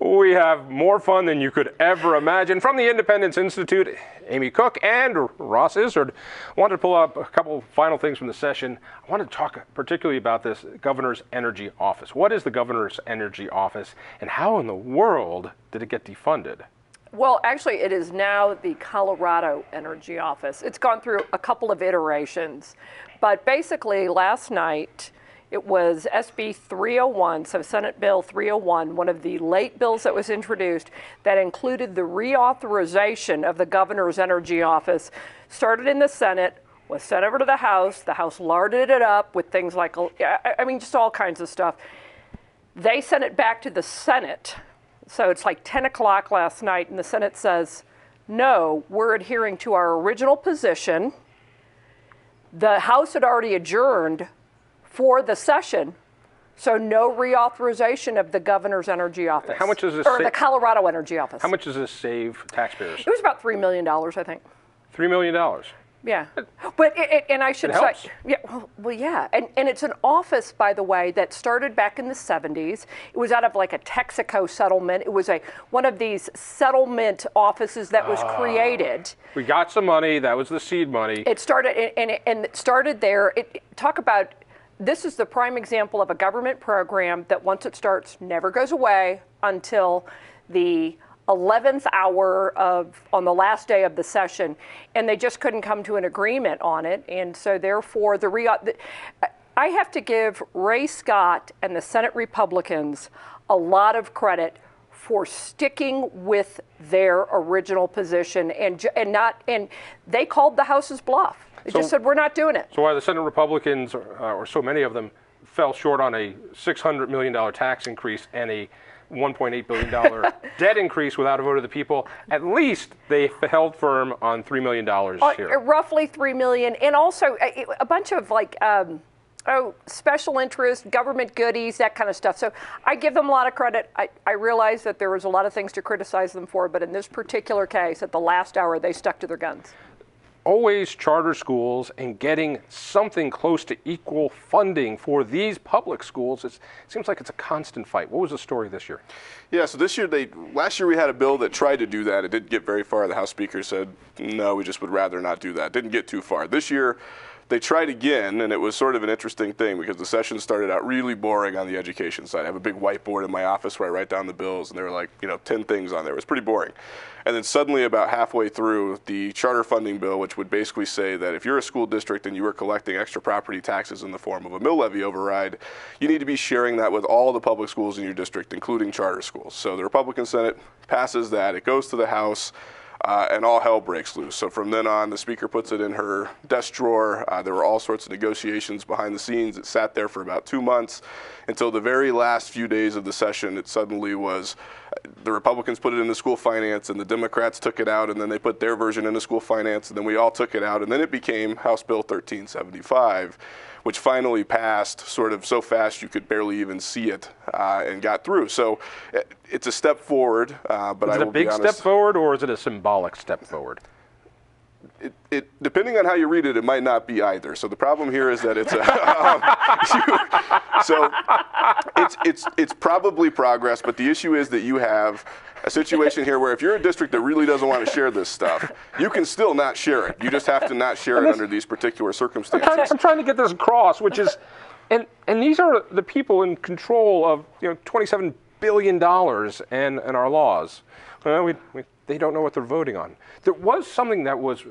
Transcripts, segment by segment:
We have more fun than you could ever imagine. From the Independence Institute, Amy Cooke and Ross Izard wanted to pull up a couple final things from the session. I wanted to talk particularly about this Governor's Energy Office. What is the Governor's Energy Office, and how in the world did it get defunded? Well, actually, it is now the Colorado Energy Office. It's gone through a couple of iterations, but basically, last night, it was SB 301, so Senate Bill 301, one of the late bills that was introduced that included the reauthorization of the governor's energy office. Started in the Senate, was sent over to the House. The House larded it up with things like, uh, I mean, just all kinds of stuff. They sent it back to the Senate. So it's like 10 o'clock last night, and the Senate says, no, we're adhering to our original position. The House had already adjourned for the session. So no reauthorization of the governor's energy office. How much does this or sa- the Colorado energy office? How much does this save taxpayers? It was about three million dollars, I think. Three million dollars. Yeah, but it, it, and I should say, yeah, well, well, yeah, and and it's an office, by the way, that started back in the '70s. It was out of like a Texaco settlement. It was a one of these settlement offices that was Ah. created. We got some money. That was the seed money. It started and and, and it started there. It, talk about this is the prime example of a government program that once it starts never goes away until the 11th hour of on the last day of the session and they just couldn't come to an agreement on it and so therefore the re the, I have to give Ray Scott and the Senate Republicans a lot of credit for sticking with their original position and and not and they called the House's bluff. They So- just said we're not doing it. So why the Senate Republicans, uh, or so many of them, fell short on a $600 million tax increase and a $1.8 billion debt increase without a vote of the people, at least they held firm on $3 million Uh, here. roughly 3 million. and also a, a bunch of like. Um, Oh, special interest, government goodies, that kind of stuff. So I give them a lot of credit. I, I realize that there was a lot of things to criticize them for, but in this particular case, at the last hour, they stuck to their guns. Always charter schools and getting something close to equal funding for these public schools, it seems like it's a constant fight. What was the story this year? Yeah, so this year they last year we had a bill that tried to do that. It didn't get very far. The House Speaker said, "No, we just would rather not do that." Didn't get too far. This year they tried again, and it was sort of an interesting thing because the session started out really boring on the education side. I have a big whiteboard in my office where I write down the bills, and there were like, you know, 10 things on there. It was pretty boring. And then suddenly, about halfway through, the charter funding bill, which would basically say that if you're a school district and you are collecting extra property taxes in the form of a mill levy override, you need to be sharing that with all the public schools in your district, including charter schools. So the Republican Senate passes that. It goes to the House. Uh, and all hell breaks loose. So from then on, the speaker puts it in her desk drawer. Uh, there were all sorts of negotiations behind the scenes. It sat there for about two months until the very last few days of the session. It suddenly was the Republicans put it into school finance, and the Democrats took it out, and then they put their version into school finance, and then we all took it out, and then it became House Bill 1375 which finally passed sort of so fast you could barely even see it uh, and got through. So it, it's a step forward, uh, but Is I it a big step forward or is it a symbolic step forward? It, it, depending on how you read it, it might not be either. So the problem here is that it's a, um, you- so it's it's it's probably progress, but the issue is that you have a situation here where if you're a district that really doesn't want to share this stuff, you can still not share it. You just have to not share it under these particular circumstances. I'm, I'm trying to get this across, which is, and and these are the people in control of you know 27 billion dollars and and our laws. Well, we, we, they don't know what they're voting on. There was something that was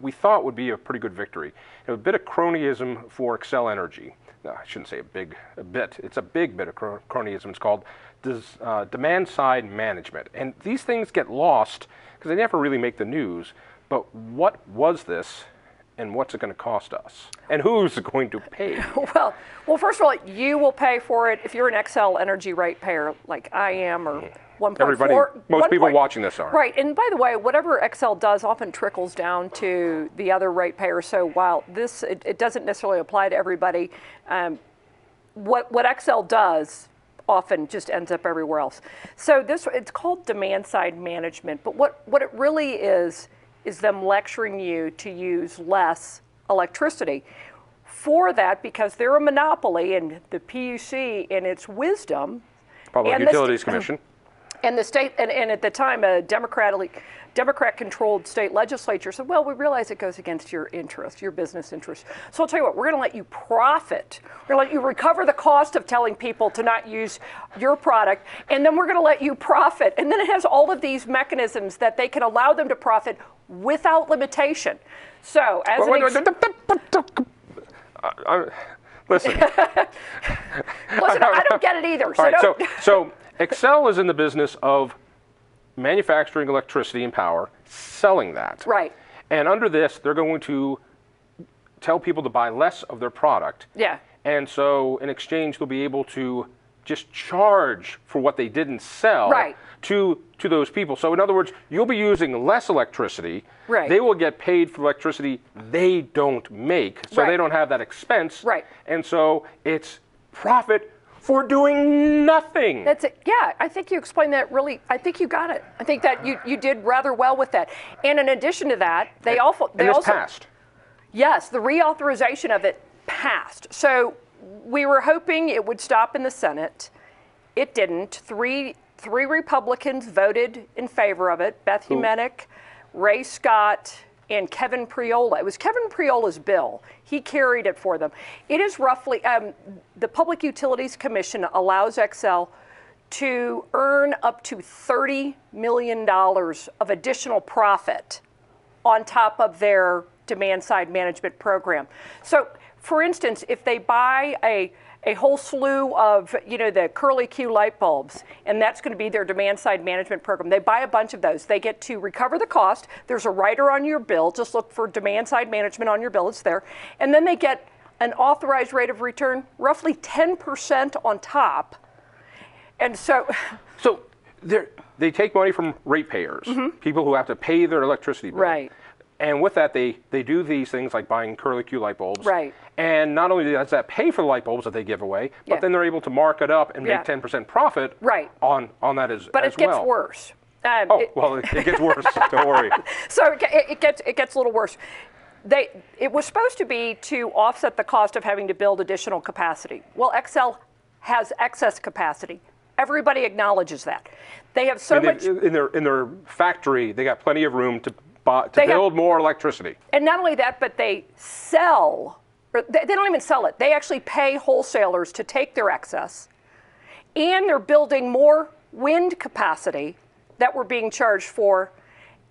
we thought would be a pretty good victory. A bit of cronyism for Xcel Energy. No, I shouldn't say a big a bit. It's a big bit of cronyism. It's called des, uh, demand side management. And these things get lost because they never really make the news. But what was this, and what's it going to cost us, and who's going to pay? Well, well, first of all, you will pay for it if you're an Xcel Energy ratepayer like I am, or 1.4. Everybody- most people 1. watching this are. Right, and by the way, whatever Xcel does often trickles down to the other ratepayers. So while this it, it doesn't necessarily apply to everybody, um, what what Xcel does often just ends up everywhere else. So this it's called demand side management, but what what it really is is them lecturing you to use less electricity. For that, because they're a monopoly, and the PUC, in its wisdom, Public And this- Utilities Commission. And the state, and, and at the time, a Democratically, Democrat-controlled state legislature said, "Well, we realize it goes against your interest, your business interest. So I'll tell you what, we're going to let you profit. We're going to let you recover the cost of telling people to not use your product, and then we're going to let you profit. And then it has all of these mechanisms that they can allow them to profit without limitation. So as Wait, wait, wait, Listen, listen, I don't get it either. So right, so, so Xcel is in the business of manufacturing electricity and power, selling that. Right. And under this, they're going to tell people to buy less of their product. Yeah. And so in exchange, they'll be able to just charge for what they didn't sell Right. to to those people. So in other words, you'll be using less electricity. Right. They will get paid for electricity they don't make, so Right. they don't have that expense. Right. And so it's profit for doing nothing. That's it. Yeah, I think you explained that really. I think you got it. I think that you, you did rather well with that. And in addition to that, they also they also passed. yes, the reauthorization of it passed. So we were hoping it would stop in the Senate. It didn't. Three three Republicans voted in favor of it. Beth Humenik, Ray Scott, and Kevin Priola. It was Kevin Priola's bill. He carried it for them. It is roughly um, the Public Utilities Commission allows Xcel to earn up to $30 million of additional profit on top of their demand side management program. So, for instance, if they buy a a whole slew of, you know, the curly Q light bulbs, and that's going to be their demand side management program. They buy a bunch of those. They get to recover the cost. There's a writer on your bill. Just look for demand side management on your bill. It's there. And then they get an authorized rate of return, roughly 10% on top. And so, So they take money from ratepayers, people who have to pay their electricity bill. Mm-hmm. Right. And with that, they, they do these things like buying curly Q light bulbs. Right. And not only does that pay for the light bulbs that they give away, but Yeah. then they're able to mark it up and Yeah. make 10% profit Right. on, on that as, well. but it gets worse. Um, Oh, it- well, it, gets worse. Don't worry. So it, it gets it gets a little worse. They it was supposed to be to offset the cost of having to build additional capacity. Well, Xcel has excess capacity. Everybody acknowledges that. They have so much, in, their, in their factory, they got plenty of room to, buy, to They have- build more electricity. and not only that, but they sell. They don't even sell it. They actually pay wholesalers to take their excess, and they're building more wind capacity that we're being charged for.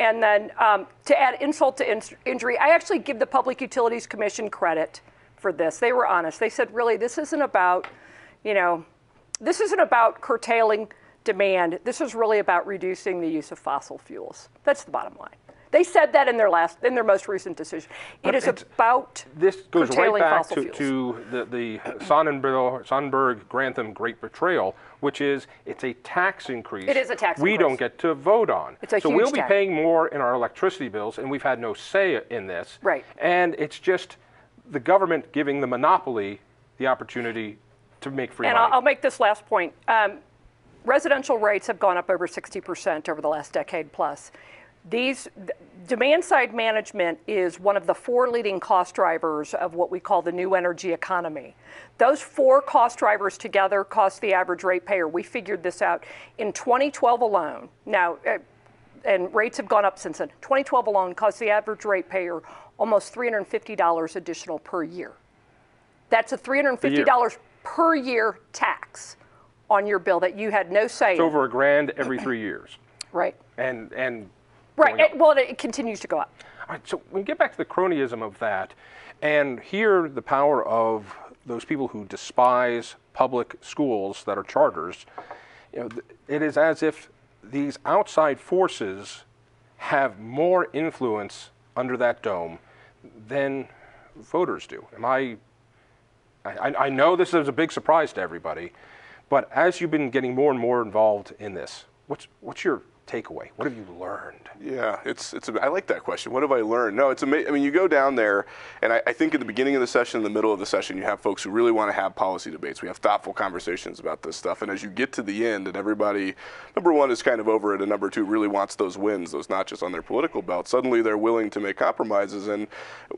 And then um, to add insult to in- injury, I actually give the Public Utilities Commission credit for this. They were honest. They said, really, this isn't about, you know, this isn't about curtailing demand. This is really about reducing the use of fossil fuels. That's the bottom line. They said that in their last, in their most recent decision. It is about This goes right back to, to the, the Sonnenberg, Sonnenberg Grantham Great Betrayal, which is it's a tax increase. It is a tax we increase. don't get to vote on. It's a so we'll be tax. paying more in our electricity bills, and we've had no say in this. Right. And it's just the government giving the monopoly the opportunity to make free And money. I'll, I'll make this last point. Um, residential rates have gone up over 60% over the last decade plus. These th- demand side management is one of the four leading cost drivers of what we call the new energy economy. Those four cost drivers together cost the average ratepayer. We figured this out in 2012 alone. Now, uh, and rates have gone up since then. 2012 alone cost the average ratepayer almost $350 additional per year. That's a $350 per year tax on your bill that you had no say it's in. over a grand every three years. Right. And, and Right. It- well, it continues to go up. All right, so we get back to the cronyism of that, and here the power of those people who despise public schools that are charters. You know, it is as if these outside forces have more influence under that dome than voters do. Am I? I, I know this is a big surprise to everybody, but as you've been getting more and more involved in this, what's what's your takeaway? What have you learned? Yeah, it's it's. I like that question. What have I learned? No, it's amazing. I mean, you go down there, and I, I think at the beginning of the session, in the middle of the session, you have folks who really want to have policy debates. We have thoughtful conversations about this stuff, and as you get to the end, and everybody, number one is kind of over it, and number two really wants those wins, those notches on their political belt. Suddenly, they're willing to make compromises, and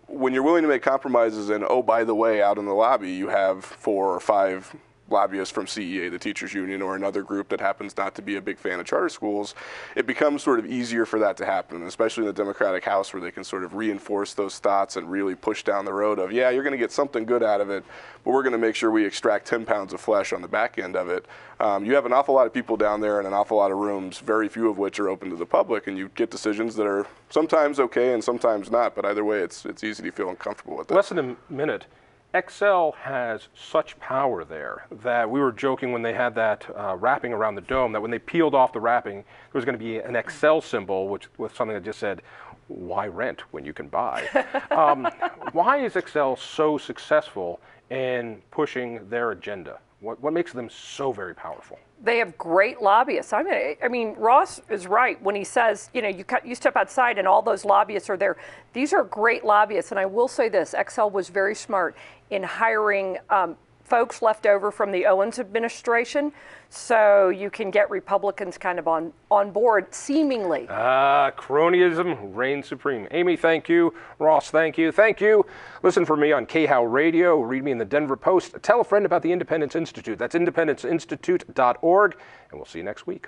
when you're willing to make compromises, and oh by the way, out in the lobby, you have four or five lobbyists from CEA, the teachers union, or another group that happens not to be a big fan of charter schools, it becomes sort of easier for that to happen, especially in the Democratic House where they can sort of reinforce those thoughts and really push down the road of, yeah, you're going to get something good out of it, but we're going to make sure we extract 10 pounds of flesh on the back end of it. Um, you have an awful lot of people down there and an awful lot of rooms, very few of which are open to the public, and you get decisions that are sometimes okay and sometimes not, but either way, it's, it's easy to feel uncomfortable with that. Less than a minute. Xcel has such power there that we were joking when they had that uh, wrapping around the dome that when they peeled off the wrapping, there was going to be an Xcel symbol, which with something that just said, "Why rent when you can buy?" um, why is Xcel so successful in pushing their agenda? What, what makes them so very powerful? They have great lobbyists. I mean, I mean, Ross is right when he says, you know, you cut, you step outside and all those lobbyists are there. These are great lobbyists, and I will say this: Xcel was very smart in hiring um, folks left over from the Owens administration, so you can get Republicans kind of on on board, seemingly. Ah, cronyism reigns supreme. Amy, thank you. Ross, thank you. Thank you. Listen for me on KHOW Radio. Read me in the Denver Post. Tell a friend about the Independence Institute. That's independenceinstitute.org, and we'll see you next week.